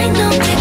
I know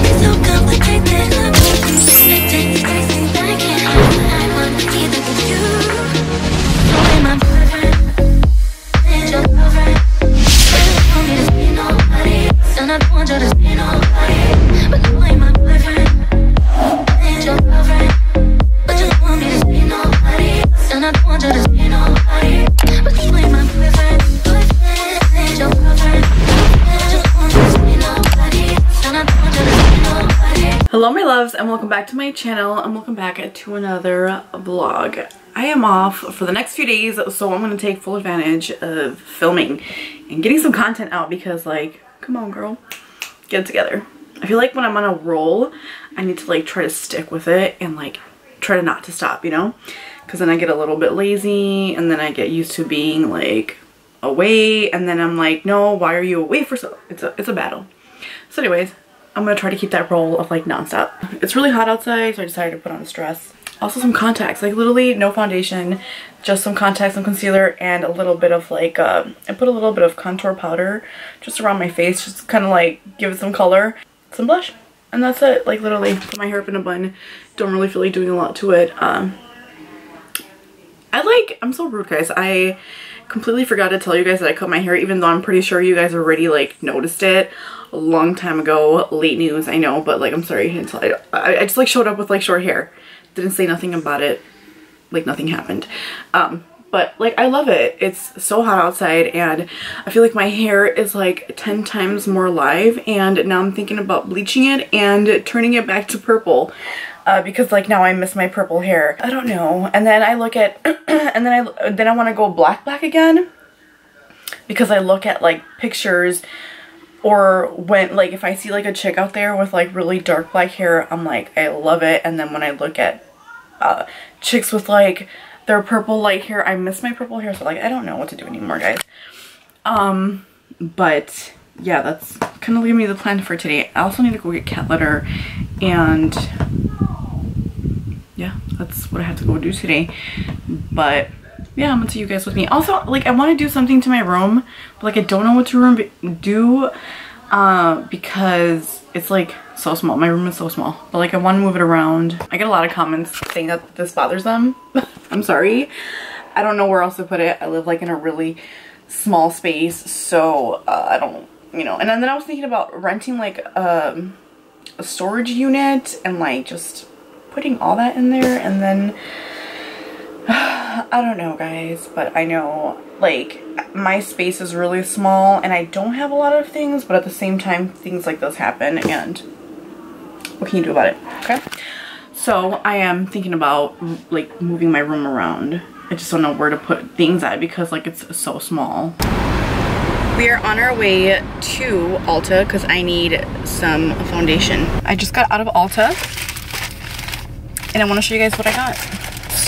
welcome back to my channel and welcome back to another vlog. I am off for the next few days so I'm going to take full advantage of filming and getting some content out because like, come on girl, get together. I feel like when I'm on a roll, I need to like try to stick with it and like try to not to stop, you know? Because then I get a little bit lazy and then I get used to being like away and then I'm like, no, why are you away for so, it's a, it's a battle. So anyways, I'm gonna try to keep that roll of like nonstop. It's really hot outside, so I decided to put on this dress. Also some contacts, like literally no foundation, just some contacts, some concealer, and a little bit of like, uh, I put a little bit of contour powder just around my face, just kind of like give it some color. Some blush, and that's it. Like literally put my hair up in a bun. Don't really feel like doing a lot to it. Um, I like, I'm so rude guys. I completely forgot to tell you guys that I cut my hair even though I'm pretty sure you guys already like noticed it long time ago. Late news, I know, but like I'm sorry I, I, I just like showed up with like short hair. Didn't say nothing about it. Like nothing happened. Um, but like I love it. It's so hot outside and I feel like my hair is like 10 times more live and now I'm thinking about bleaching it and turning it back to purple uh, because like now I miss my purple hair. I don't know. And then I look at, and then I, then I want to go black black again because I look at like pictures or when like if I see like a chick out there with like really dark black hair, I'm like, I love it. And then when I look at uh, chicks with like their purple light hair, I miss my purple hair. So like, I don't know what to do anymore, guys. Um, but yeah, that's kind of gonna be the plan for today. I also need to go get cat litter and yeah, that's what I have to go do today. But yeah, I'm gonna take you guys with me. Also, like I want to do something to my room, but like I don't know what to room do uh, because it's like so small. My room is so small, but like I want to move it around. I get a lot of comments saying that this bothers them. I'm sorry. I don't know where else to put it. I live like in a really small space, so uh, I don't, you know. And then, then I was thinking about renting like um, a storage unit and like just putting all that in there and then I don't know guys but I know like my space is really small and I don't have a lot of things but at the same time things like this happen and what can you do about it okay so I am thinking about like moving my room around I just don't know where to put things at because like it's so small we are on our way to Ulta because I need some foundation. I just got out of Ulta and I want to show you guys what I got.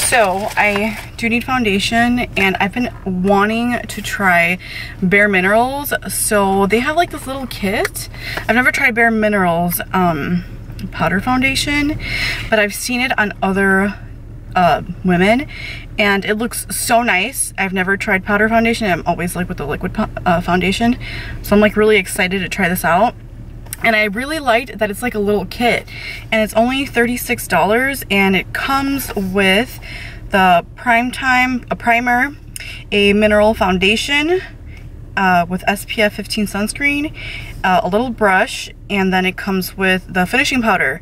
So I do need foundation and I've been wanting to try Bare Minerals. So they have like this little kit. I've never tried Bare Minerals um, powder foundation, but I've seen it on other uh, women and it looks so nice. I've never tried powder foundation. I'm always like with the liquid uh, foundation. So I'm like really excited to try this out. And I really liked that it's like a little kit and it's only $36 and it comes with the Prime Time, a primer, a mineral foundation uh, with SPF 15 sunscreen, uh, a little brush, and then it comes with the finishing powder.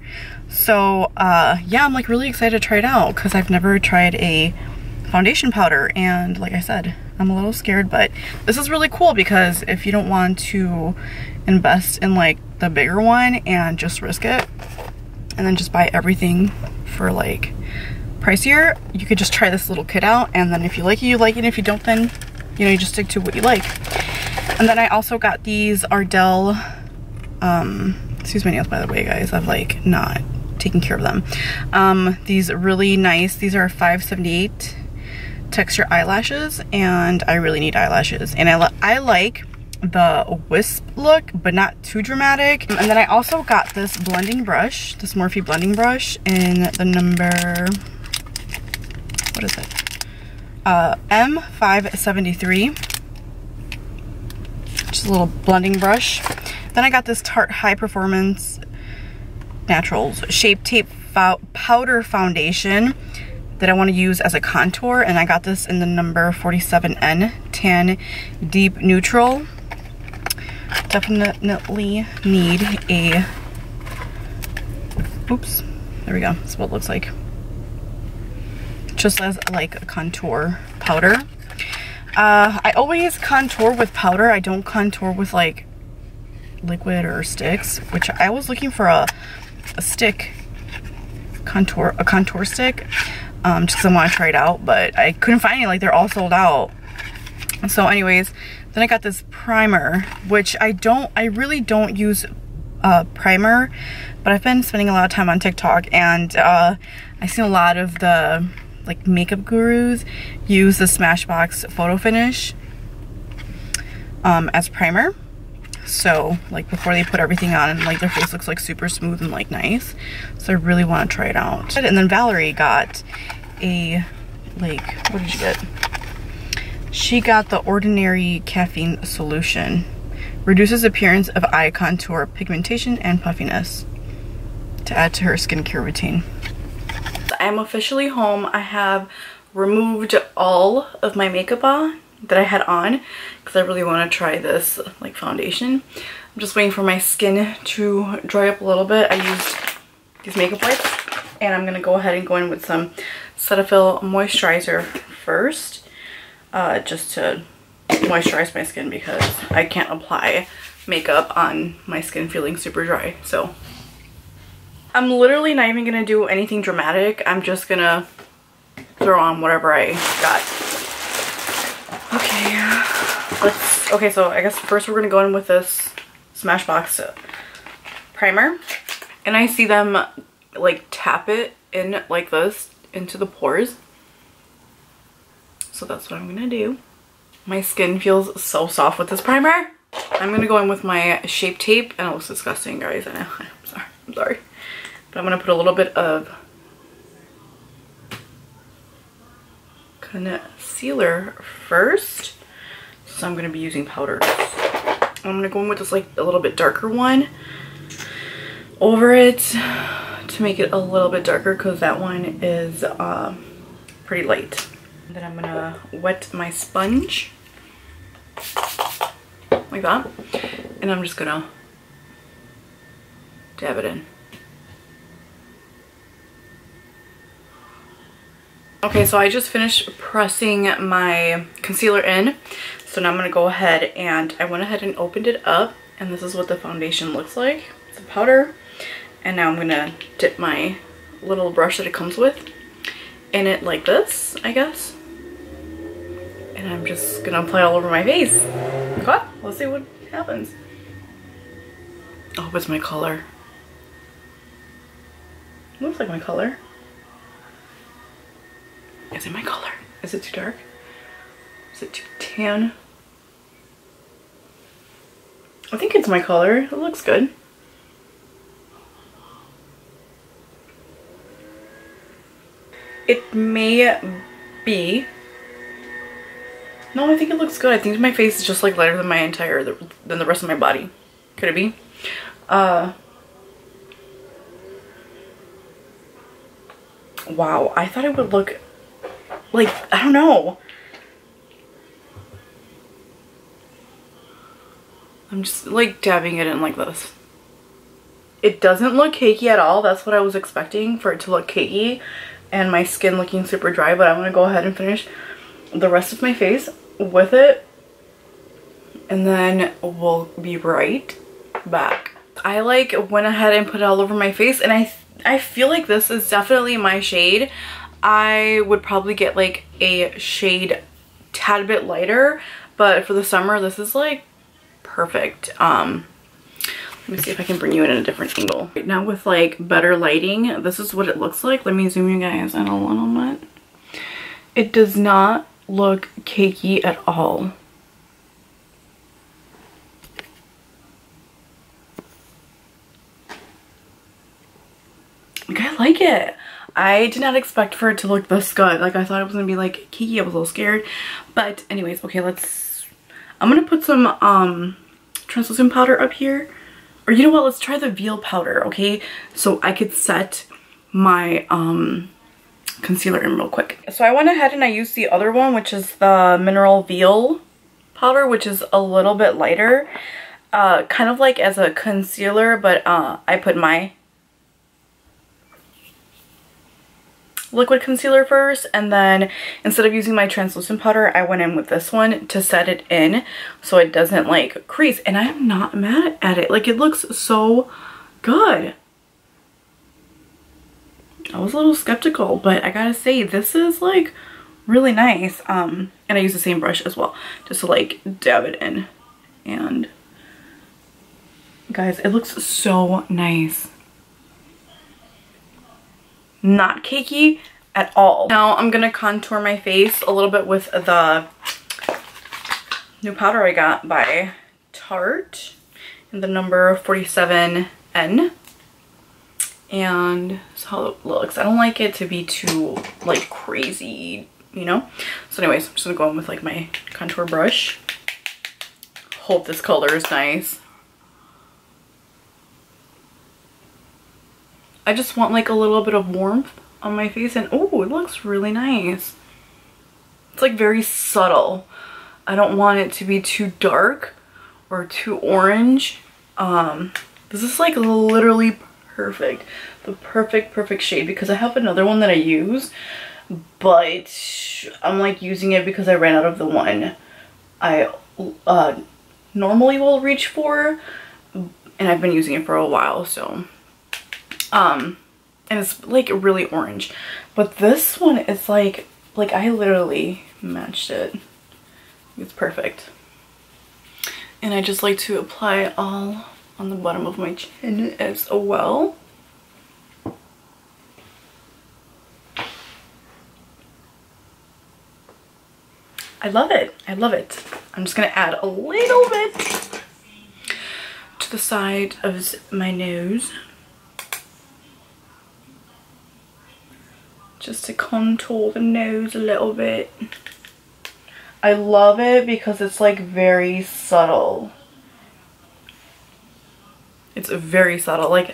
So uh, yeah, I'm like really excited to try it out because I've never tried a foundation powder and like I said, I'm a little scared, but this is really cool because if you don't want to invest in like the bigger one and just risk it and then just buy everything for like pricier, you could just try this little kit out and then if you like it, you like it. If you don't, then you know, you just stick to what you like. And then I also got these Ardell, um, excuse my nails by the way, guys. I've like not taken care of them. Um, these really nice, these are 578 texture eyelashes and I really need eyelashes. And I, I like the wisp look, but not too dramatic. And then I also got this blending brush, this Morphe blending brush in the number, what is it? Uh, M573. Just a little blending brush. Then I got this Tarte High Performance Naturals Shape Tape Powder Foundation that I want to use as a contour and I got this in the number 47N Tan Deep Neutral. Definitely need a, oops, there we go, that's what it looks like. Just as like a contour powder. Uh, I always contour with powder. I don't contour with like liquid or sticks, which I was looking for a, a stick contour, a contour stick um, just because I want to try it out, but I couldn't find any, like they're all sold out. So anyways, then I got this primer, which I don't, I really don't use uh, primer, but I've been spending a lot of time on TikTok and uh, I've seen a lot of the like makeup gurus use the Smashbox Photo Finish um, as primer. So like before they put everything on and like their face looks like super smooth and like nice. So I really want to try it out. And then Valerie got a, like, what did she get? She got the Ordinary Caffeine Solution. Reduces appearance of eye contour, pigmentation, and puffiness to add to her skincare routine. I'm officially home. I have removed all of my makeup on that I had on because I really want to try this like foundation. I'm just waiting for my skin to dry up a little bit. I used these makeup wipes and I'm going to go ahead and go in with some Cetaphil moisturizer first uh, just to moisturize my skin because I can't apply makeup on my skin feeling super dry. So I'm literally not even going to do anything dramatic. I'm just going to throw on whatever I got. Okay, let's, okay, so I guess first we're going to go in with this Smashbox primer. And I see them like tap it in like this into the pores. So that's what I'm gonna do. My skin feels so soft with this primer. I'm gonna go in with my Shape Tape, and it looks disgusting, guys. I know, I'm sorry, I'm sorry. But I'm gonna put a little bit of concealer first. So I'm gonna be using powders. I'm gonna go in with this like a little bit darker one over it to make it a little bit darker because that one is uh, pretty light. then I'm gonna wet my sponge like that. And I'm just gonna dab it in. Okay, so I just finished pressing my concealer in. So now I'm gonna go ahead and I went ahead and opened it up and this is what the foundation looks like. It's a powder and now I'm gonna dip my little brush that it comes with in it like this, I guess. And I'm just gonna apply all over my face. Okay, let's see what happens. Hope it's my color. looks like my color. Is it my color? Is it too dark? Is it too tan? I think it's my color. It looks good. It may be. No, I think it looks good. I think my face is just like lighter than my entire, than the rest of my body. Could it be? Uh, wow, I thought it would look like, I don't know. I'm just like dabbing it in like this. It doesn't look cakey at all. That's what I was expecting for it to look cakey and my skin looking super dry, but I'm going to go ahead and finish the rest of my face with it. And then we'll be right back. I like went ahead and put it all over my face and I I feel like this is definitely my shade. I would probably get like a shade tad bit lighter, but for the summer this is like perfect. Um let me see if I can bring you in at a different angle. Right now with like better lighting, this is what it looks like. Let me zoom you guys in a little bit. It does not look cakey at all. Like I like it. I did not expect for it to look this good. Like I thought it was gonna be like Kiki. I was a little scared. But anyways, okay, let's, I'm gonna put some um translucent powder up here or you know what, let's try the veil powder, okay? So I could set my um, concealer in real quick. So I went ahead and I used the other one, which is the Mineral Veil powder, which is a little bit lighter. Uh, kind of like as a concealer, but uh, I put my liquid concealer first and then instead of using my translucent powder I went in with this one to set it in so it doesn't like crease. And I'm not mad at it. Like it looks so good. I was a little skeptical but I gotta say this is like really nice. Um and I use the same brush as well just to like dab it in. And guys it looks so nice not cakey at all. Now I'm gonna contour my face a little bit with the new powder I got by Tarte in the number 47N. And that's how it looks. I don't like it to be too like crazy, you know? So anyways, I'm just gonna go in with like my contour brush. Hope this color is nice. I just want like a little bit of warmth on my face and oh, it looks really nice. It's like very subtle. I don't want it to be too dark or too orange. Um, this is like literally perfect. The perfect, perfect shade because I have another one that I use, but I'm like using it because I ran out of the one I uh, normally will reach for and I've been using it for a while, so um, and it's like really orange. But this one is like, like I literally matched it. It's perfect. And I just like to apply it all on the bottom of my chin as well. I love it. I love it. I'm just going to add a little bit to the side of my nose. Just to contour the nose a little bit. I love it because it's like very subtle. It's very subtle. Like,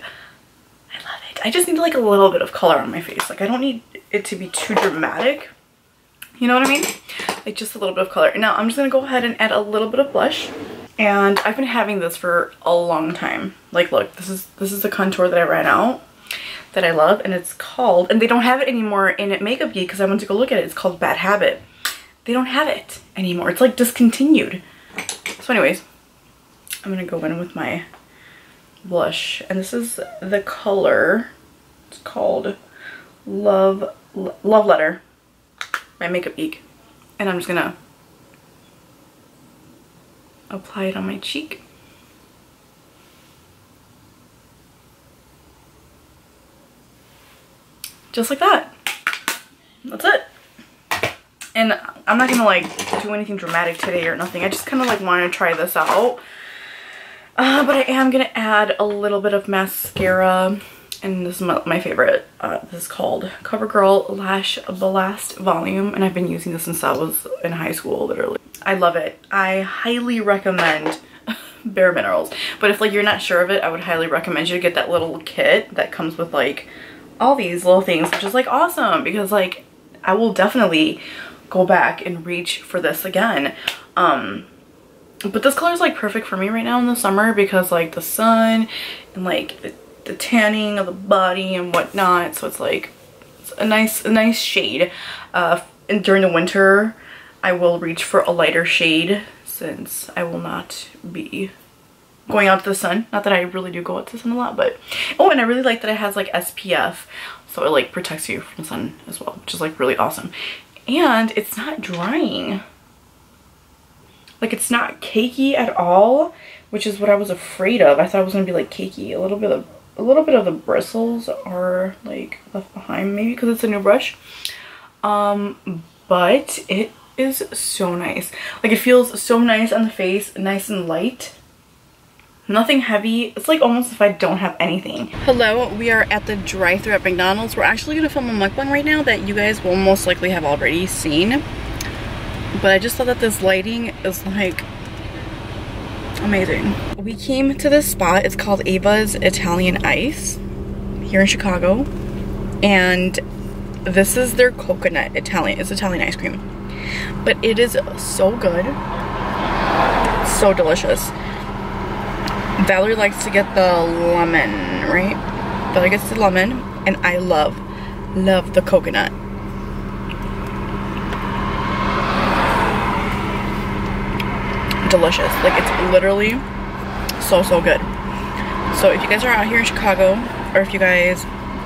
I love it. I just need like a little bit of color on my face. Like, I don't need it to be too dramatic. You know what I mean? Like, just a little bit of color. Now, I'm just going to go ahead and add a little bit of blush. And I've been having this for a long time. Like, look, this is this is the contour that I ran out that I love and it's called, and they don't have it anymore in Makeup Geek because I went to go look at it. It's called Bad Habit. They don't have it anymore. It's like discontinued. So anyways, I'm going to go in with my blush and this is the color. It's called Love Love Letter by Makeup Geek. And I'm just going to apply it on my cheek. Just like that. That's it. And I'm not gonna like do anything dramatic today or nothing. I just kind of like want to try this out. Uh, but I am gonna add a little bit of mascara. And this is my, my favorite. Uh, this is called CoverGirl Lash Blast Volume. And I've been using this since I was in high school, literally. I love it. I highly recommend Bare Minerals. But if like you're not sure of it, I would highly recommend you to get that little kit that comes with like all these little things, which is like awesome because like I will definitely go back and reach for this again. Um, but this color is like perfect for me right now in the summer because like the sun and like the, the tanning of the body and whatnot. So it's like it's a nice, a nice shade. Uh, and during the winter, I will reach for a lighter shade since I will not be going out to the sun. Not that I really do go out to the sun a lot, but... Oh, and I really like that it has like SPF. So it like protects you from the sun as well, which is like really awesome. And it's not drying. Like it's not cakey at all, which is what I was afraid of. I thought it was gonna be like cakey. A little bit of a little bit of the bristles are like left behind maybe because it's a new brush. Um, but it is so nice. Like it feels so nice on the face, nice and light nothing heavy. It's like almost if I don't have anything. Hello, we are at the drive-thru at McDonald's. We're actually gonna film a mukbang right now that you guys will most likely have already seen. But I just thought that this lighting is like, amazing. We came to this spot. It's called Ava's Italian Ice here in Chicago. And this is their coconut Italian. It's Italian ice cream. But it is so good. So delicious. Valerie likes to get the lemon, right? Valerie gets the lemon. And I love, love the coconut. delicious. Like it's literally so, so good. So if you guys are out here in Chicago, or if you guys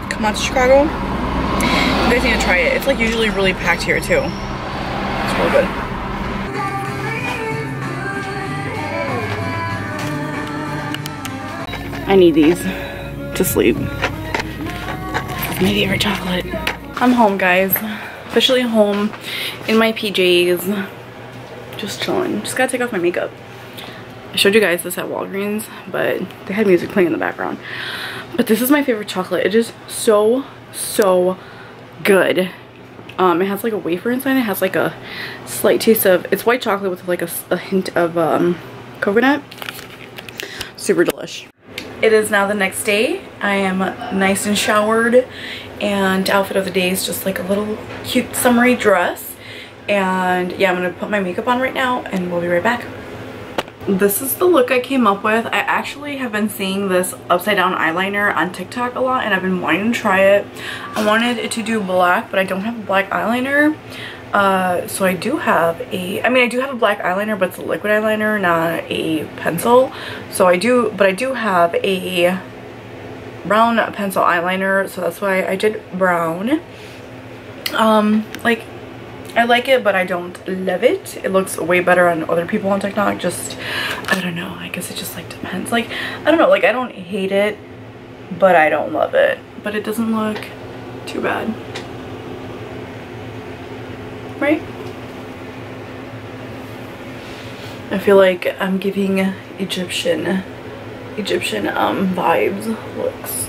come out to Chicago, you guys need to try it. It's like usually really packed here too. It's really good. I need these to sleep. My favorite chocolate. I'm home guys. Officially home in my PJs just chilling. Just gotta take off my makeup. I showed you guys this at Walgreens, but they had music playing in the background. But this is my favorite chocolate. It is so, so good. Um, it has like a wafer inside. It has like a slight taste of, it's white chocolate with like a, a hint of um, coconut. Super delish. It is now the next day. I am nice and showered and outfit of the day is just like a little cute summery dress and yeah, I'm gonna put my makeup on right now and we'll be right back. This is the look I came up with. I actually have been seeing this upside down eyeliner on TikTok a lot and I've been wanting to try it. I wanted it to do black, but I don't have a black eyeliner. Uh, so I do have a, I mean, I do have a black eyeliner, but it's a liquid eyeliner, not a pencil. So I do, but I do have a brown pencil eyeliner. So that's why I did brown. Um, like I like it, but I don't love it. It looks way better on other people on TikTok. Just, I don't know. I guess it just like depends. Like, I don't know. Like, I don't hate it, but I don't love it. But it doesn't look too bad. Right? I feel like I'm giving Egyptian, Egyptian um, vibes, looks.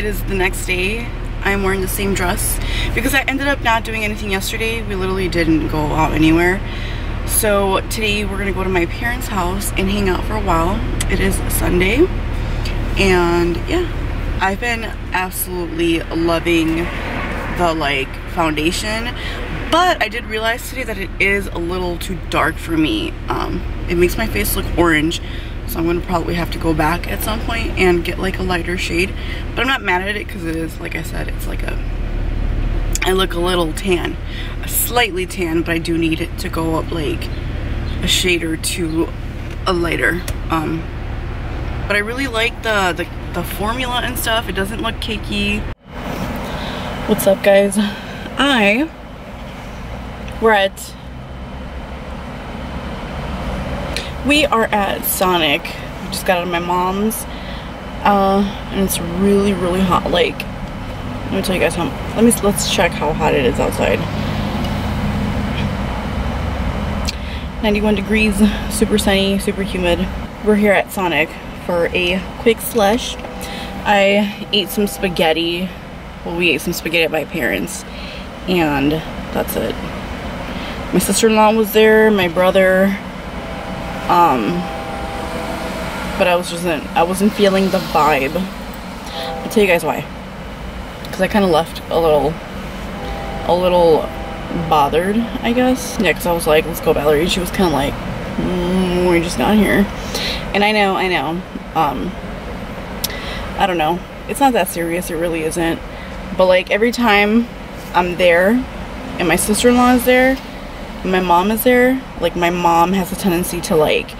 it is the next day. I'm wearing the same dress. Because I ended up not doing anything yesterday we literally didn't go out anywhere. So today we're gonna go to my parents house and hang out for a while. It is Sunday and yeah I've been absolutely loving the like foundation but I did realize today that it is a little too dark for me um, it makes my face look orange so I'm gonna probably have to go back at some point and get like a lighter shade. But I'm not mad at it because it is, like I said, it's like a, I look a little tan, a slightly tan, but I do need it to go up like a shade or two a lighter. Um, but I really like the, the, the formula and stuff. It doesn't look cakey. What's up guys? I, we're at we are at Sonic. We just got out of my mom's. Uh, and it's really, really hot. Like, let me tell you guys how, let me, let's check how hot it is outside. 91 degrees, super sunny, super humid. We're here at Sonic for a quick slush. I ate some spaghetti. Well, we ate some spaghetti at my parents. And that's it. My sister-in-law was there, my brother, um, but I was just in, I wasn't feeling the vibe. I'll tell you guys why. Because I kind of left a little, a little bothered, I guess. Yeah, because I was like, let's go Valerie. She was kind of like, mm, we just got here. And I know, I know. Um, I don't know. It's not that serious. It really isn't. But like every time I'm there and my sister-in-law is there, my mom is there, like my mom has a tendency to like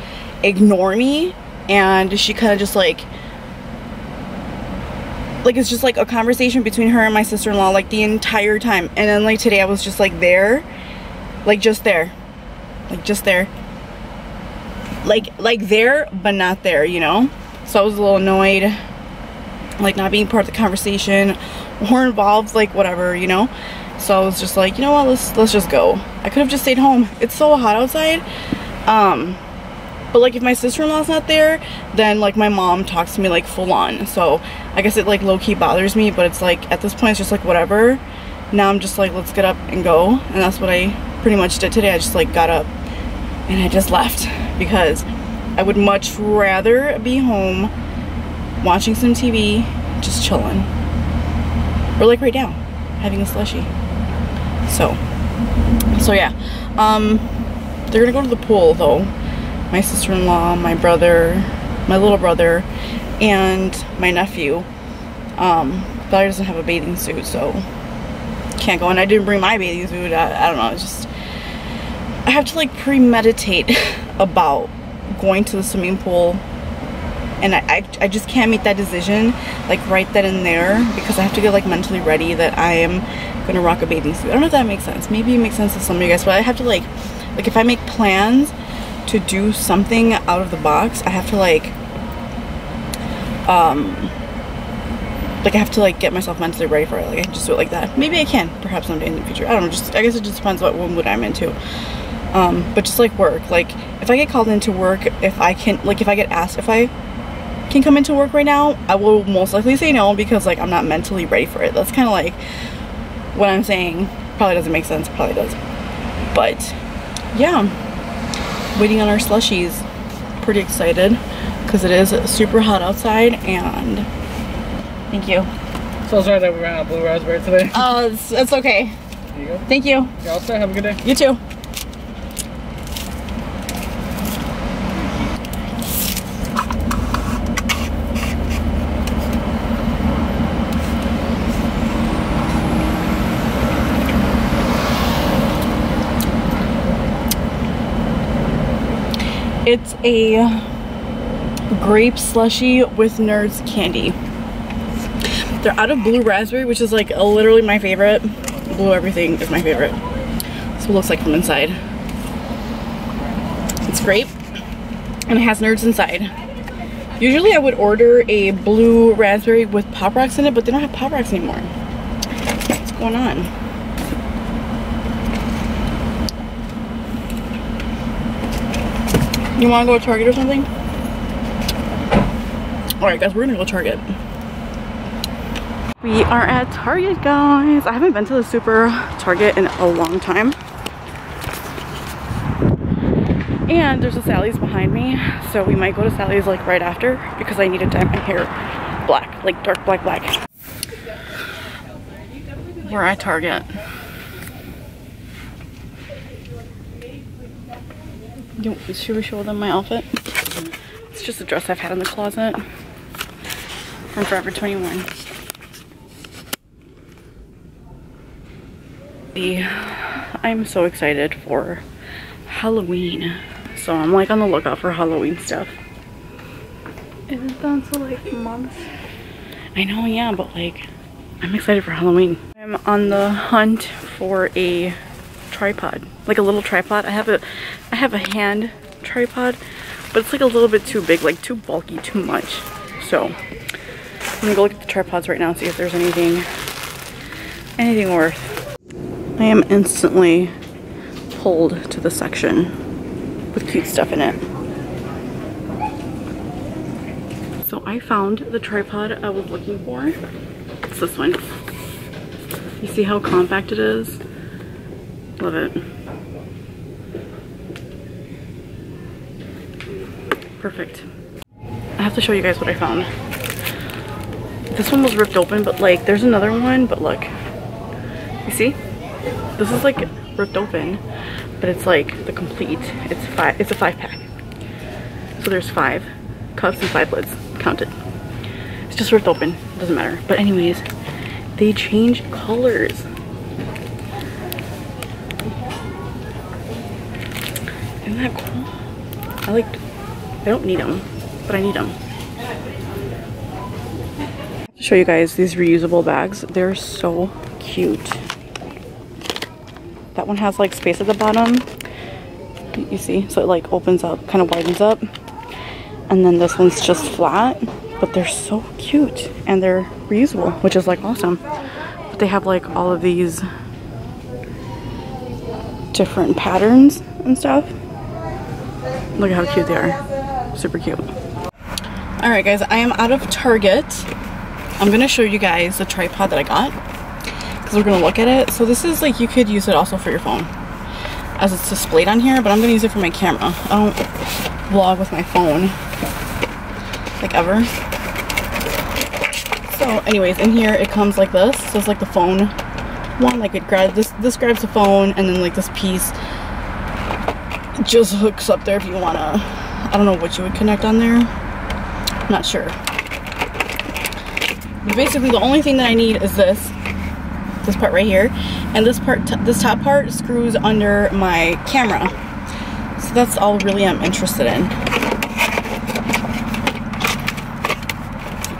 ignore me and she kind of just like like it's just like a conversation between her and my sister-in-law like the entire time and then like today I was just like there like just there like just there like like there but not there you know so I was a little annoyed like not being part of the conversation or involved like whatever you know so I was just like, you know what, let's let's just go. I could have just stayed home. It's so hot outside. Um, but like if my sister-in-law's not there, then like my mom talks to me like full on. So I guess it like low-key bothers me, but it's like at this point it's just like whatever. now I'm just like, let's get up and go. And that's what I pretty much did today. I just like got up and I just left because I would much rather be home watching some TV, just chilling. Or like right now, having a slushy. So, so yeah. Um, they're gonna go to the pool though. My sister-in-law, my brother, my little brother, and my nephew. Um, Valerie doesn't have a bathing suit, so can't go. And I didn't bring my bathing suit. I, I don't know. It's just I have to like premeditate about going to the swimming pool and I, I, I just can't make that decision like right then and there because I have to get like mentally ready that I am gonna rock a bathing suit. I don't know if that makes sense. Maybe it makes sense to some of you guys, but I have to like like if I make plans to do something out of the box, I have to like um like I have to like get myself mentally ready for it. Like I just do it like that. Maybe I can, perhaps someday in the future. I don't know. Just I guess it just depends what mood I'm into. Um, but just like work, like if I get called into work, if I can, like if I get asked if I can come into work right now, I will most likely say no because like I'm not mentally ready for it. That's kind of like what I'm saying. Probably doesn't make sense. Probably does. But yeah, waiting on our slushies. Pretty excited because it is super hot outside and thank you. So sorry that we ran out of blue raspberry today. Oh, it's, it's okay. You go. Thank you. You're all set. Have a good day. You too. It's a grape slushy with nerds candy. They're out of blue raspberry, which is like literally my favorite. Blue everything is my favorite. What it looks like from inside. It's grape and it has nerds inside. Usually I would order a blue raspberry with Pop Rocks in it, but they don't have Pop Rocks anymore. What's going on? You want to go to Target or something? Alright guys, we're gonna go to Target. We are at Target, guys. I haven't been to the super Target in a long time. And there's a Sally's behind me, so we might go to Sally's like right after because I need to dye my hair black, like dark black black. We're at Target. Should we show them my outfit? It's just a dress I've had in the closet from Forever 21. The- I'm so excited for Halloween. So I'm like on the lookout for Halloween stuff. Isn't that so like months? I know, yeah, but like I'm excited for Halloween. I'm on the hunt for a tripod, like a little tripod. I have a, I have a hand tripod, but it's like a little bit too big, like too bulky, too much. So I'm gonna go look at the tripods right now and see if there's anything, anything worth. I am instantly pulled to the section with cute stuff in it. So I found the tripod I was looking for. It's this one. You see how compact it is? Love it. Perfect. I have to show you guys what I found. This one was ripped open, but like there's another one, but look. You see? This is like ripped open, but it's like the complete, it's five, it's a five pack. So there's five cups and five lids, counted. It's just ripped open, doesn't matter. But anyways, they change colors. That cool? I like, I don't need them, but I need them. To show you guys these reusable bags. They're so cute. That one has like space at the bottom. You see? So it like opens up, kind of widens up. And then this one's just flat, but they're so cute and they're reusable, which is like awesome. But they have like all of these different patterns and stuff. Look at how cute they are. Super cute. All right, guys, I am out of Target. I'm gonna show you guys the tripod that I got. because we're gonna look at it. So this is like you could use it also for your phone as it's displayed on here, but I'm gonna use it for my camera. I don't vlog with my phone like ever. So anyways, in here it comes like this. So it's like the phone one, like it grabs this this grabs the phone and then like this piece just hooks up there if you wanna I don't know what you would connect on there. I'm not sure. But basically the only thing that I need is this this part right here and this part this top part screws under my camera so that's all really I'm interested in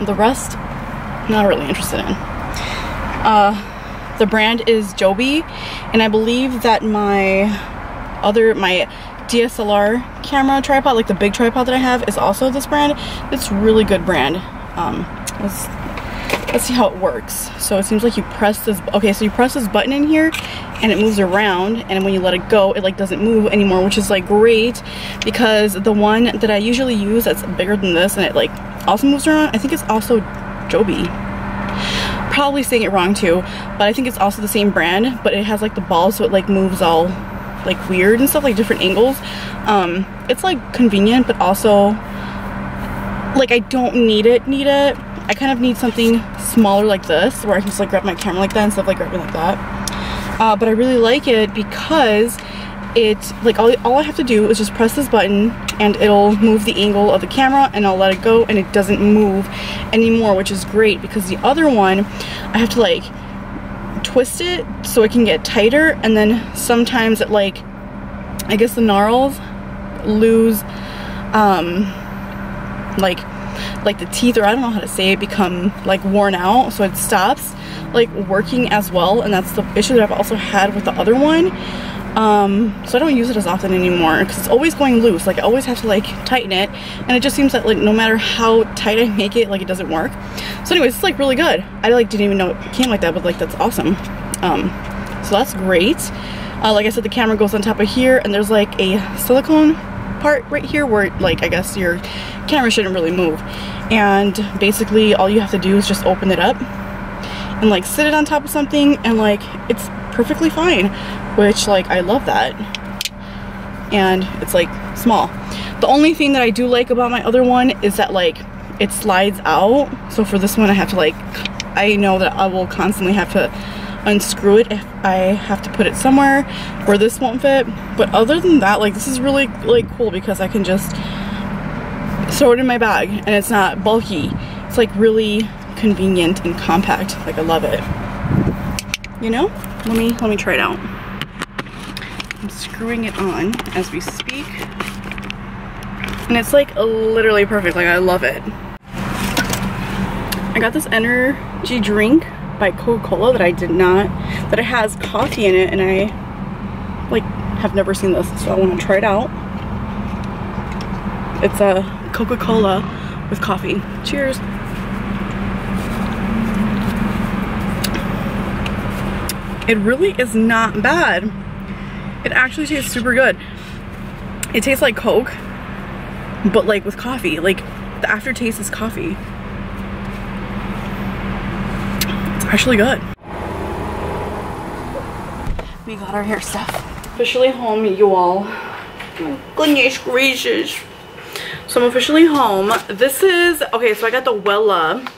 the rest not really interested in uh, the brand is Joby and I believe that my other my DSLR camera tripod like the big tripod that I have is also this brand. It's really good brand. Um, let's let's see how it works. So it seems like you press this okay so you press this button in here and it moves around and when you let it go it like doesn't move anymore which is like great because the one that I usually use that's bigger than this and it like also moves around I think it's also Joby. Probably saying it wrong too but I think it's also the same brand but it has like the ball so it like moves all like weird and stuff like different angles. Um it's like convenient but also like I don't need it need it. I kind of need something smaller like this where I can just like grab my camera like that and stuff like grabbing like that. Uh, but I really like it because it like all, all I have to do is just press this button and it'll move the angle of the camera and I'll let it go and it doesn't move anymore which is great because the other one I have to like twist it so it can get tighter and then sometimes it like I guess the gnarls lose um like like the teeth or I don't know how to say it become like worn out so it stops like working as well and that's the issue that I've also had with the other one um so I don't use it as often anymore because it's always going loose. Like I always have to like tighten it. And it just seems that like no matter how tight I make it like it doesn't work. So anyways it's like really good. I like didn't even know it came like that but like that's awesome. Um so that's great. Uh, like I said the camera goes on top of here and there's like a silicone part right here where like I guess your camera shouldn't really move. And basically all you have to do is just open it up and like sit it on top of something and like it's perfectly fine which like I love that. And it's like small. The only thing that I do like about my other one is that like it slides out. So for this one I have to like I know that I will constantly have to unscrew it if I have to put it somewhere where this won't fit. But other than that like this is really like cool because I can just throw it in my bag and it's not bulky. It's like really convenient and compact. Like I love it. You know? Let me let me try it out I'm screwing it on as we speak. And it's like literally perfect. Like I love it. I got this energy drink by Coca-Cola that I did not that it has coffee in it and I like have never seen this so I want to try it out. It's a Coca-Cola with coffee. Cheers. It really is not bad it actually tastes super good. It tastes like Coke but like with coffee. Like the aftertaste is coffee. It's actually good. We got our hair stuff. Officially home you all. Oh, goodness gracious. So I'm officially home. This is okay so I got the Wella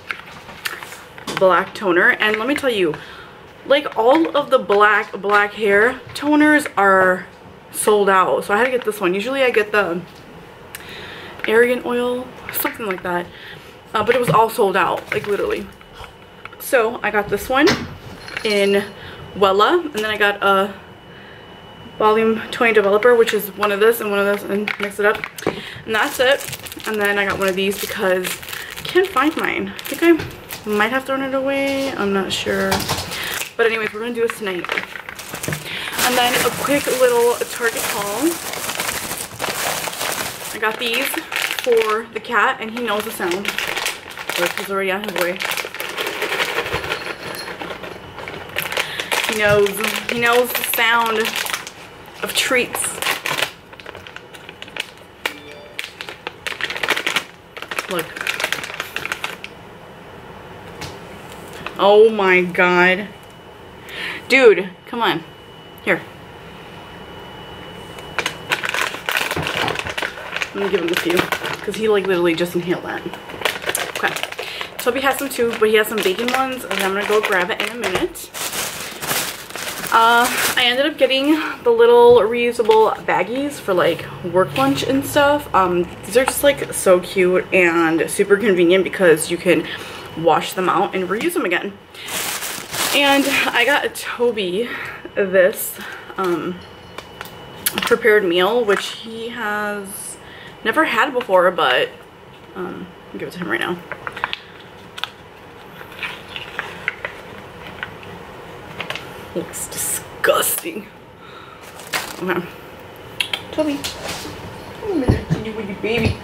black toner and let me tell you like all of the black black hair toners are sold out. So I had to get this one. Usually I get the argan oil something like that. Uh, but it was all sold out like literally. So I got this one in Wella and then I got a volume 20 developer which is one of this and one of this and mix it up. And that's it. And then I got one of these because I can't find mine. I think I might have thrown it away. I'm not sure but anyways we're gonna do this tonight. And then a quick little Target haul. I got these for the cat and he knows the sound. Look he's already on his way. He knows he knows the sound of treats. Look. Oh my god Dude, come on. Here. I'm gonna give him a few because he like literally just inhaled that. Okay. Toby has some too, but he has some bacon ones and I'm gonna go grab it in a minute. Uh, I ended up getting the little reusable baggies for like work lunch and stuff. Um, these are just like so cute and super convenient because you can wash them out and reuse them again. And I got Toby this um, prepared meal, which he has never had before, but um, I'll give it to him right now. Looks disgusting. Okay. Toby. Come here, baby.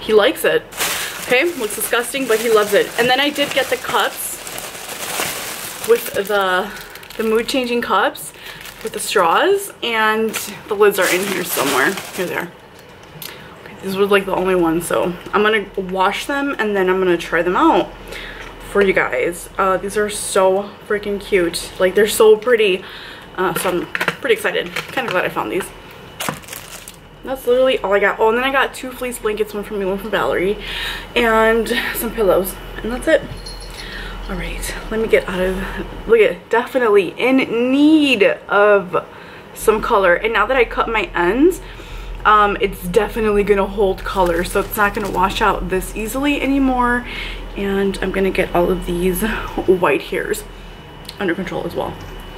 He likes it. Okay, looks disgusting, but he loves it. And then I did get the cups with the the mood changing cups with the straws and the lids are in here somewhere. Here they are. Okay, these were like the only ones, so I'm gonna wash them and then I'm gonna try them out for you guys. Uh, these are so freaking cute. Like they're so pretty. Uh, so I'm pretty excited. Kind of glad I found these. That's literally all I got. Oh, and then I got two fleece blankets, one from me, one from Valerie, and some pillows. And that's it. All right, let me get out of, look at, definitely in need of some color. And now that I cut my ends, um, it's definitely gonna hold color. So it's not gonna wash out this easily anymore. And I'm gonna get all of these white hairs under control as well.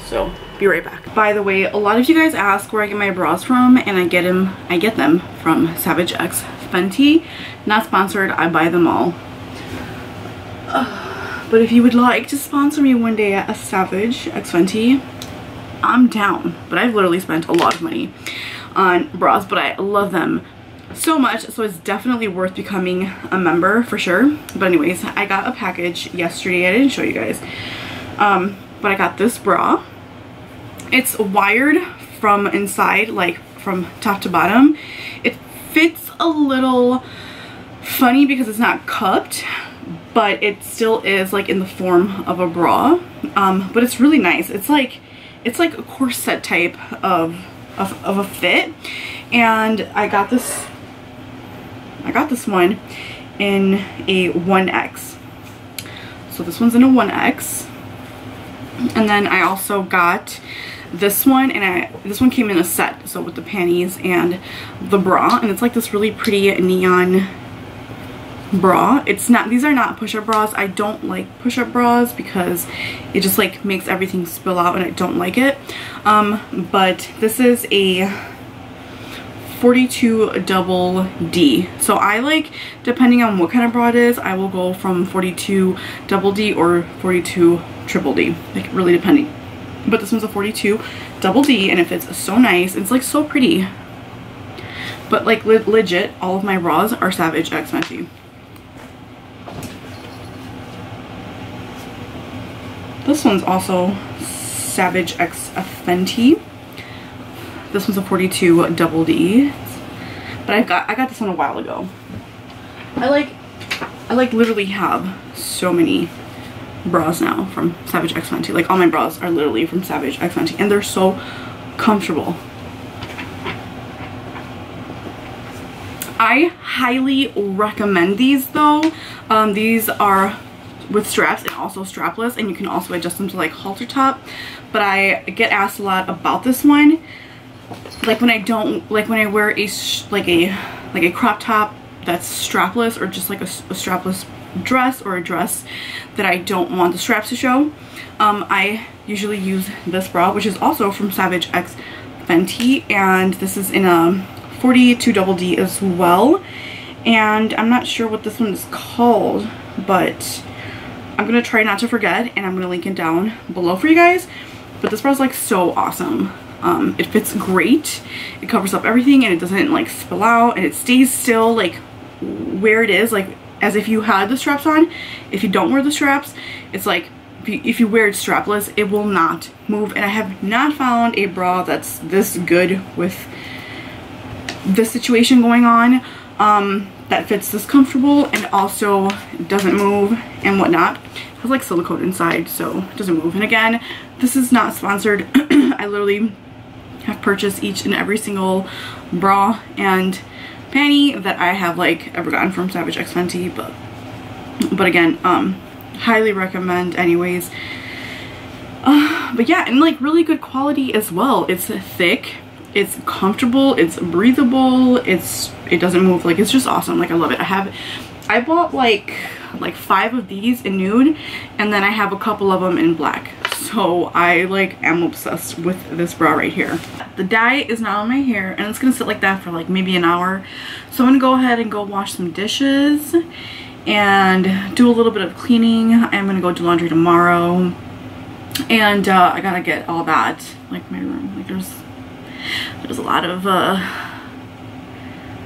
So be right back. By the way, a lot of you guys ask where I get my bras from and I get them, I get them from Savage X Fenty. Not sponsored, I buy them all. But if you would like to sponsor me one day at a Savage X Fenty, I'm down. But I've literally spent a lot of money on bras, but I love them so much so it's definitely worth becoming a member for sure but anyways i got a package yesterday i didn't show you guys um but i got this bra it's wired from inside, like from top to bottom. It fits a little funny because it's not cupped, but it still is like in the form of a bra. Um, but it's really nice. It's like, it's like a corset type of, of, of a fit. And I got this, I got this one in a 1X. So this one's in a 1X. And then I also got this one and I this one came in a set so with the panties and the bra and it's like this really pretty neon bra. It's not these are not push-up bras. I don't like push-up bras because it just like makes everything spill out and I don't like it. Um but this is a 42 double D. So I like depending on what kind of bra it is I will go from 42 double D or 42 triple D like really depending but this one's a 42 double D and it fits so nice. It's like so pretty. But like le legit, all of my bras are Savage X Fenty. This one's also Savage X Fenty. This one's a 42 double D. But I got I got this one a while ago. I like I like literally have so many bras now from Savage X Fenty. Like all my bras are literally from Savage X Fenty and they're so comfortable. I highly recommend these though. Um, these are with straps and also strapless and you can also adjust them to like halter top. But I get asked a lot about this one. Like when I don't, like when I wear a, like a, like a crop top that's strapless or just like a, a strapless dress or a dress that I don't want the straps to show. Um, I usually use this bra, which is also from Savage X Fenty, and this is in a 42 double D as well. And I'm not sure what this one is called, but I'm gonna try not to forget, and I'm gonna link it down below for you guys. But this bra is like so awesome. Um, it fits great. It covers up everything, and it doesn't like spill out, and it stays still like where it is, like as if you had the straps on. If you don't wear the straps, it's like if you, wear it strapless, it will not move. And I have not found a bra that's this good with this situation going on um, that fits this comfortable and also doesn't move and whatnot. It has like silicone inside so it doesn't move. And again, this is not sponsored. I literally have purchased each and every single bra and panty that I have like ever gotten from Savage X Fenty, but but again, um, highly recommend anyways. Uh, but yeah, and like really good quality as well. It's thick, it's comfortable, it's breathable, it's it doesn't move. Like it's just awesome. Like I love it. I have I bought like like five of these in nude and then I have a couple of them in black. So I like am obsessed with this bra right here. The dye is not on my hair and it's gonna sit like that for like maybe an hour. So I'm gonna go ahead and go wash some dishes and do a little bit of cleaning. I'm gonna go do laundry tomorrow. And uh, I gotta get all that, like my room. Like there's there's a lot of uh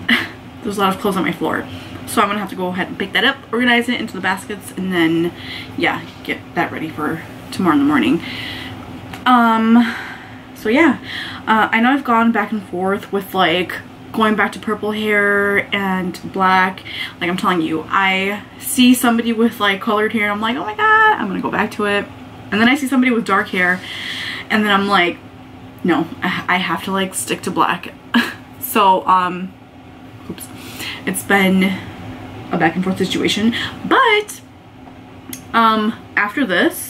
there's a lot of clothes on my floor. So I'm gonna have to go ahead and pick that up, organize it into the baskets, and then yeah, get that ready for tomorrow in the morning. Um, so yeah, uh, I know I've gone back and forth with like going back to purple hair and black. Like I'm telling you, I see somebody with like colored hair and I'm like, oh my god, I'm gonna go back to it. And then I see somebody with dark hair and then I'm like, no, I, I have to like stick to black. so, um, oops, it's been a back and forth situation, but, um, after this,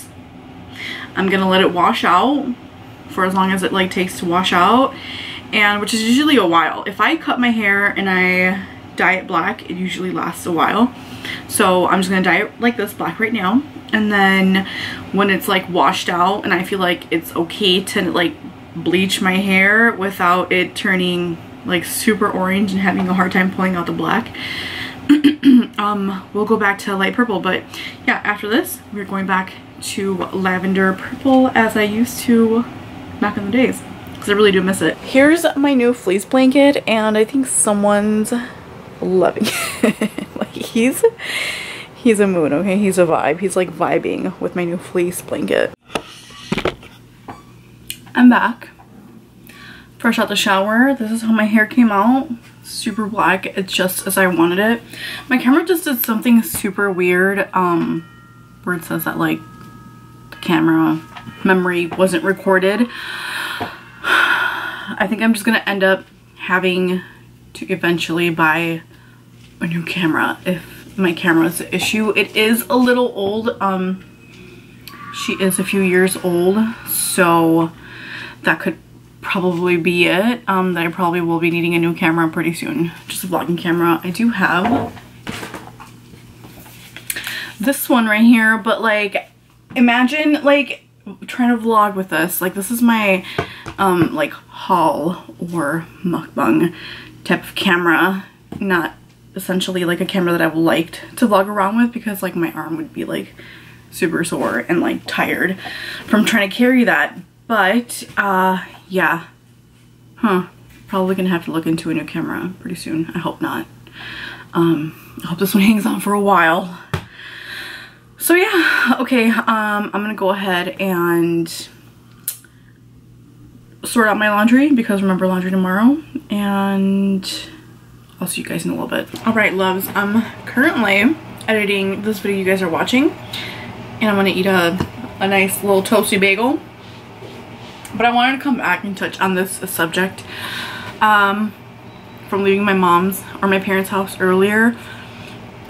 I'm gonna let it wash out for as long as it like takes to wash out and which is usually a while. If I cut my hair and I dye it black, it usually lasts a while. So I'm just gonna dye it like this black right now. And then when it's like washed out and I feel like it's okay to like bleach my hair without it turning like super orange and having a hard time pulling out the black, um, we'll go back to light purple. But yeah, after this, we're going back to lavender purple as I used to back in the days because I really do miss it. Here's my new fleece blanket and I think someone's loving it. like he's he's a mood, okay? He's a vibe. He's like vibing with my new fleece blanket. I'm back. Fresh out the shower. This is how my hair came out. Super black. It's just as I wanted it. My camera just did something super weird um, where it says that like camera memory wasn't recorded. I think I'm just gonna end up having to eventually buy a new camera if my camera is the issue. It is a little old. Um, she is a few years old, so that could probably be it. Um, that I probably will be needing a new camera pretty soon. Just a vlogging camera. I do have this one right here, but like, imagine like trying to vlog with this. Like this is my um, like haul or mukbang type of camera. Not essentially like a camera that I liked to vlog around with because like my arm would be like super sore and like tired from trying to carry that. But uh, yeah, huh, probably gonna have to look into a new camera pretty soon. I hope not. Um, I hope this one hangs on for a while. So yeah, okay, um, I'm gonna go ahead and sort out my laundry because remember laundry tomorrow and I'll see you guys in a little bit. All right, loves, I'm currently editing this video you guys are watching and I'm gonna eat a, a nice little toasty bagel. But I wanted to come back and touch on this subject um, from leaving my mom's or my parents' house earlier.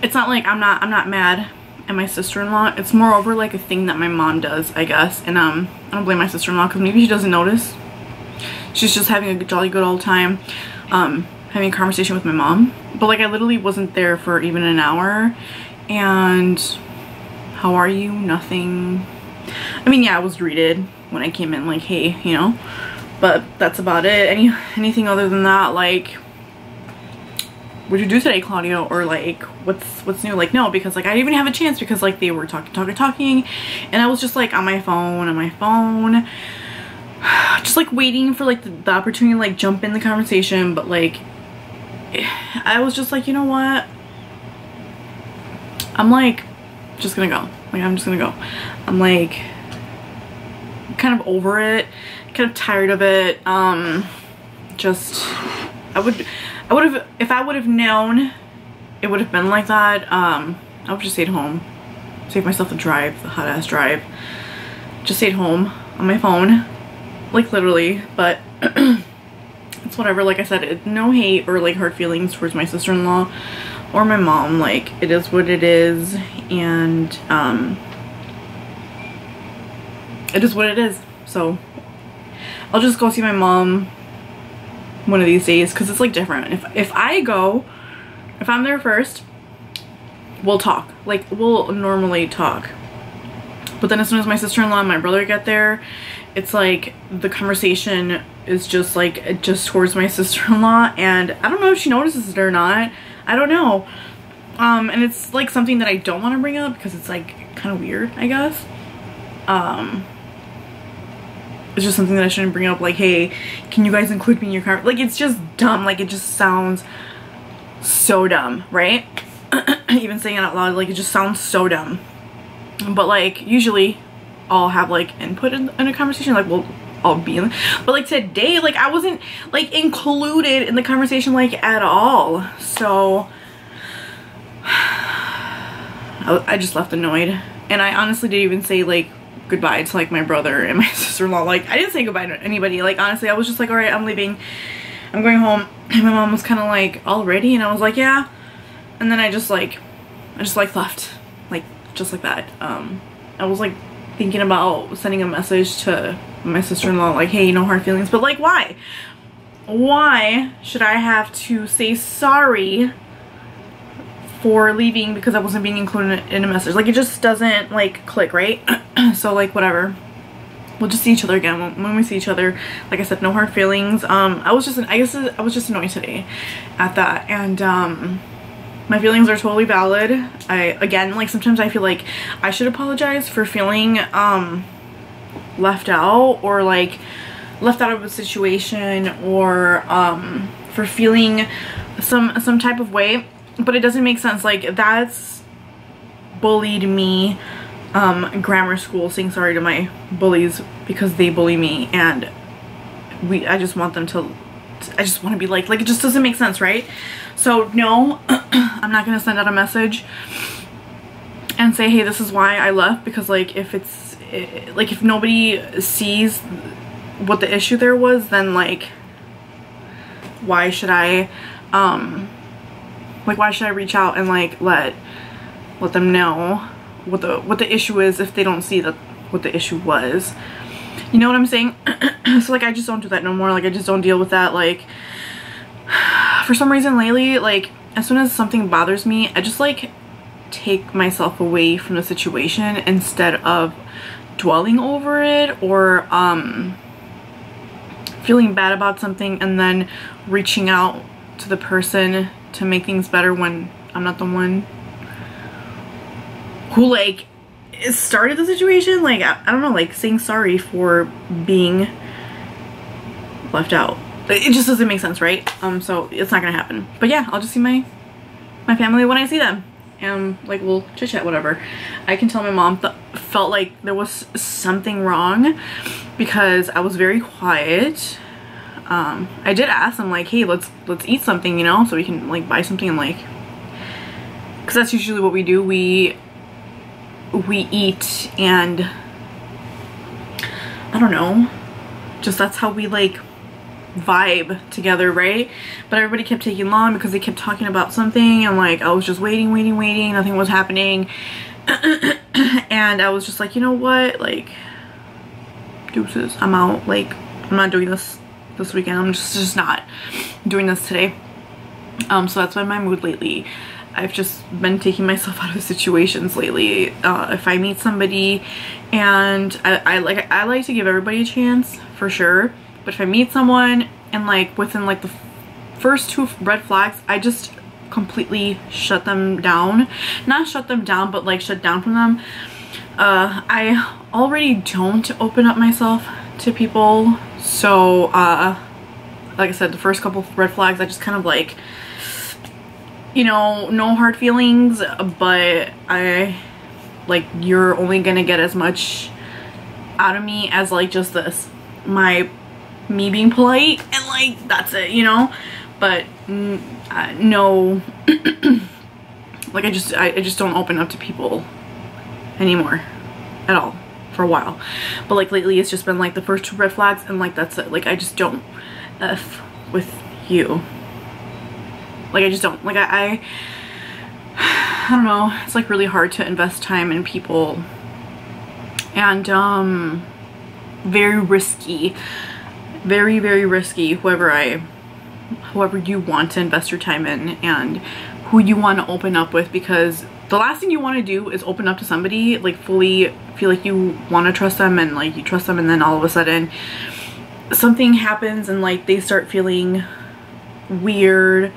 It's not like I'm not I'm not mad at my sister-in-law. It's more over like a thing that my mom does, I guess. And um, I don't blame my sister-in-law because maybe she doesn't notice. She's just having a jolly good old time um, having a conversation with my mom. But like I literally wasn't there for even an hour. And how are you? Nothing. I mean, yeah, I was greeted when I came in like, hey, you know. But that's about it. Any Anything other than that, like what'd you do today Claudia? or like what's what's new? Like no because like I didn't even have a chance because like they were talking talking talking. And I was just like on my phone on my phone just like waiting for like the, the opportunity to like jump in the conversation. But like I was just like you know what? I'm like just gonna go. Like I'm just gonna go. I'm like kind of over it kind of tired of it. Um just I would I would have, if I would have known it would have been like that, um, I would have just stayed home. save myself the drive, the hot ass drive. Just stayed home on my phone, like literally, but it's whatever. Like I said, it, no hate or like hard feelings towards my sister-in-law or my mom. Like it is what it is, and um, it is what it is. So I'll just go see my mom one of these days because it's like different. If if I go, if I'm there first, we'll talk. Like we'll normally talk. But then as soon as my sister-in-law and my brother get there, it's like the conversation is just like just towards my sister-in-law and I don't know if she notices it or not. I don't know. Um, and it's like something that I don't want to bring up because it's like kind of weird, I guess. Um, it's just something that I shouldn't bring up like, hey, can you guys include me in your car? Like, it's just dumb. Like, it just sounds so dumb, right? Even saying it out loud, like, it just sounds so dumb. But, like, usually I'll have, like, input in, in a conversation. Like, well, I'll be in. But, like, today, like, I wasn't, like, included in the conversation, like, at all. So, I, I just left annoyed. And I honestly didn't even say, like, goodbye to like my brother and my sister-in-law. Like I didn't say goodbye to anybody. Like honestly I was just like all right I'm leaving. I'm going home. And my mom was kind of like already and I was like yeah. And then I just like I just like left. Like just like that. Um I was like thinking about sending a message to my sister-in-law like hey no hard feelings. But like why? Why should I have to say sorry for leaving because I wasn't being included in a message. Like it just doesn't like click, right? so like whatever. We'll just see each other again when, we see each other. Like I said, no hard feelings. Um, I was just, an I guess I was just annoyed today at that. And um, my feelings are totally valid. I, again, like sometimes I feel like I should apologize for feeling um, left out or like left out of a situation or um, for feeling some some type of way but it doesn't make sense. Like that's bullied me. Um grammar school saying sorry to my bullies because they bully me and we I just want them to I just want to be like like it just doesn't make sense right? So no I'm not gonna send out a message and say hey this is why I left because like if it's eh, like if nobody sees what the issue there was then like why should I um like why should I reach out and like let let them know what the what the issue is if they don't see that what the issue was? You know what I'm saying? So like I just don't do that no more. Like I just don't deal with that. Like for some reason lately like as soon as something bothers me I just like take myself away from the situation instead of dwelling over it or um feeling bad about something and then reaching out to the person to make things better when I'm not the one who like started the situation. Like I, I don't know like saying sorry for being left out. It just doesn't make sense right? Um so it's not gonna happen. But yeah I'll just see my my family when I see them. And like we'll chit chat whatever. I can tell my mom felt like there was something wrong because I was very quiet um, I did ask them like, hey, let's let's eat something, you know, so we can like buy something and like, because that's usually what we do. We we eat and I don't know, just that's how we like vibe together, right? But everybody kept taking long because they kept talking about something and like I was just waiting, waiting, waiting, nothing was happening. and I was just like, you know what, like deuces, I'm out, like I'm not doing this this weekend. I'm just, just not doing this today. Um, so that's been my mood lately. I've just been taking myself out of situations lately. Uh, if I meet somebody and I, I like I like to give everybody a chance for sure. But if I meet someone and like within like the first two red flags, I just completely shut them down. Not shut them down, but like shut down from them. Uh, I already don't open up myself to people so, uh, like I said, the first couple red flags, I just kind of like, you know, no hard feelings, but I, like, you're only gonna get as much out of me as, like, just this, my, me being polite, and, like, that's it, you know? But, uh, no, like, I just, I, I just don't open up to people anymore at all for a while. But like lately it's just been like the first two red flags and like that's it. Like I just don't F with you. Like I just don't. Like I, I, I don't know. It's like really hard to invest time in people and um very risky very very risky whoever i whoever you want to invest your time in and who you want to open up with because the last thing you want to do is open up to somebody like fully feel like you want to trust them and like you trust them and then all of a sudden something happens and like they start feeling weird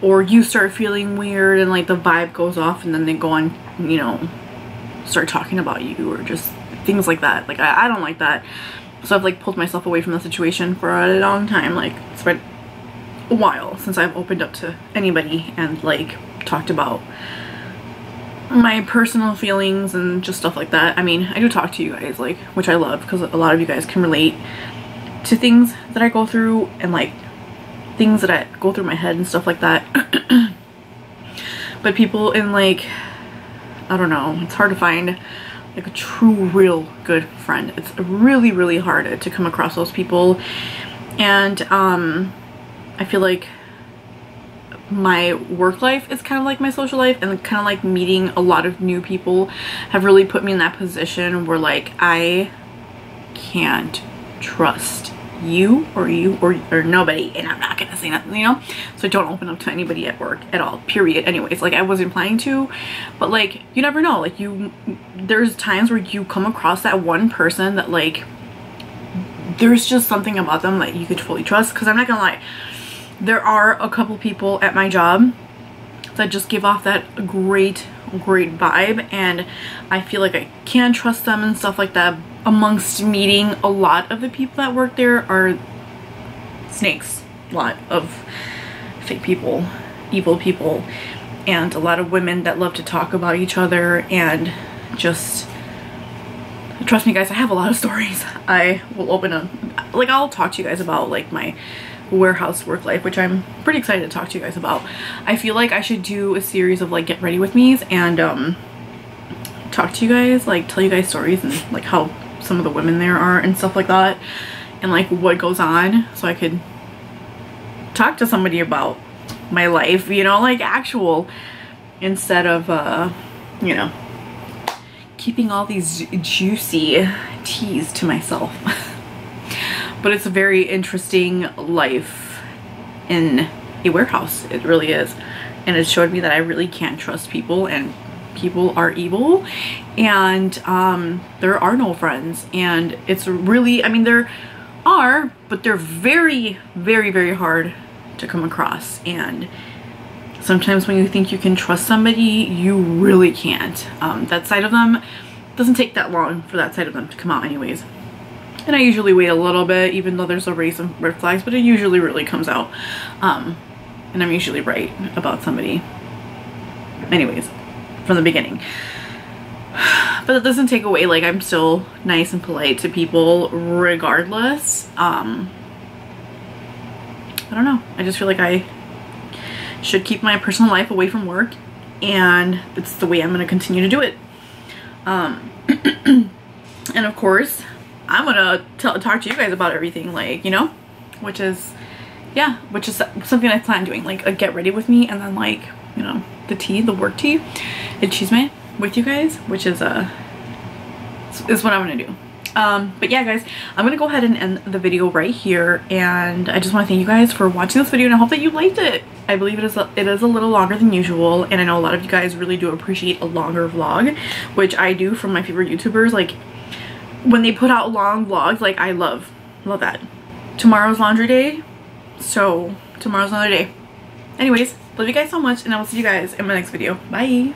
or you start feeling weird and like the vibe goes off and then they go on you know start talking about you or just things like that. Like I, I don't like that. So I've like pulled myself away from the situation for a long time like it's been a while since I've opened up to anybody and like talked about my personal feelings and just stuff like that. I mean, I do talk to you guys like, which I love because a lot of you guys can relate to things that I go through and like things that I go through my head and stuff like that. but people in like, I don't know, it's hard to find like a true, real good friend. It's really, really hard to come across those people. And um, I feel like my work life is kind of like my social life and kind of like meeting a lot of new people have really put me in that position where like I can't trust you or you or, or nobody and I'm not gonna say nothing you know? So I don't open up to anybody at work at all period. Anyways like I wasn't planning to but like you never know. Like you there's times where you come across that one person that like there's just something about them that you could fully trust because I'm not gonna lie there are a couple people at my job that just give off that great great vibe and I feel like I can trust them and stuff like that. Amongst meeting a lot of the people that work there are snakes. A lot of fake people evil people and a lot of women that love to talk about each other and just trust me guys I have a lot of stories. I will open a like I'll talk to you guys about like my warehouse work life which I'm pretty excited to talk to you guys about. I feel like I should do a series of like get ready with me's and um talk to you guys like tell you guys stories and like how some of the women there are and stuff like that and like what goes on so I could talk to somebody about my life you know like actual instead of uh you know keeping all these juicy teas to myself but it's a very interesting life in a warehouse. It really is. And it showed me that I really can't trust people and people are evil. And um, there are no friends. And it's really I mean there are but they're very very very hard to come across. And sometimes when you think you can trust somebody you really can't. Um, that side of them doesn't take that long for that side of them to come out anyways and I usually wait a little bit even though there's already some red flags but it usually really comes out um, and I'm usually right about somebody. Anyways from the beginning. But that doesn't take away like I'm still nice and polite to people regardless um I don't know. I just feel like I should keep my personal life away from work and it's the way I'm gonna continue to do it. Um and of course I'm gonna talk to you guys about everything like you know? Which is yeah which is something I plan doing like a get ready with me and then like you know the tea the work tea the chisme with you guys which is uh is what I'm gonna do. Um but yeah guys I'm gonna go ahead and end the video right here and I just want to thank you guys for watching this video and I hope that you liked it. I believe it is a, it is a little longer than usual and I know a lot of you guys really do appreciate a longer vlog which I do from my favorite YouTubers like when they put out long vlogs like I love love that. Tomorrow's laundry day so tomorrow's another day. Anyways love you guys so much and I will see you guys in my next video. Bye